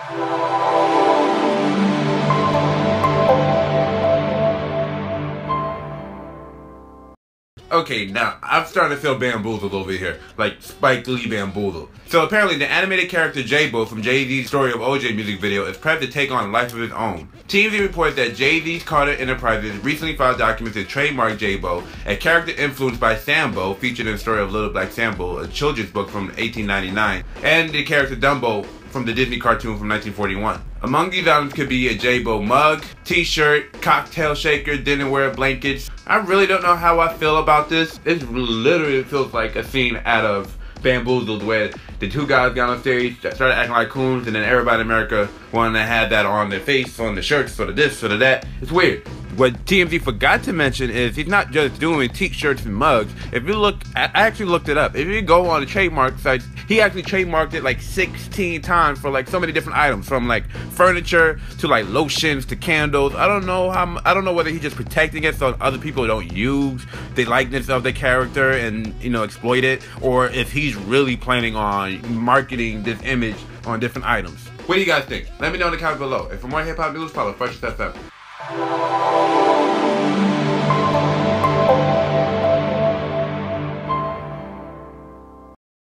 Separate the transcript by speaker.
Speaker 1: Okay, now I'm starting to feel bamboozled over here, like Spike Lee bamboozled. So apparently, the animated character J-Bo from Jay-Z's Story of OJ music video is prepped to take on a life of his own. TMZ reports that Jay-Z's Carter Enterprises recently filed documents to trademark J-Bo, a character influenced by Sambo, featured in the story of Little Black Sambo, a children's book from 1899, and the character Dumbo from the Disney cartoon from 1941. Among these items could be a J-Bo mug, t-shirt, cocktail shaker, dinnerware, blankets. I really don't know how I feel about this. It literally feels like a scene out of Bamboozled where the two guys got on stage, started acting like coons, and then everybody in America wanted to have that on their face, on the shirts, for the this, for the that. It's weird. What TMZ forgot to mention is he's not just doing t-shirts and mugs. If you look, I actually looked it up. If you go on the trademark site, he actually trademarked it like 16 times for like so many different items, from like furniture to like lotions to candles. I don't know how. I don't know whether he's just protecting it so other people don't use the likeness of the character and you know exploit it, or if he's really planning on marketing this image on different items. What do you guys think? Let me know in the comments below. And for more hip hop news, follow Fresh FM.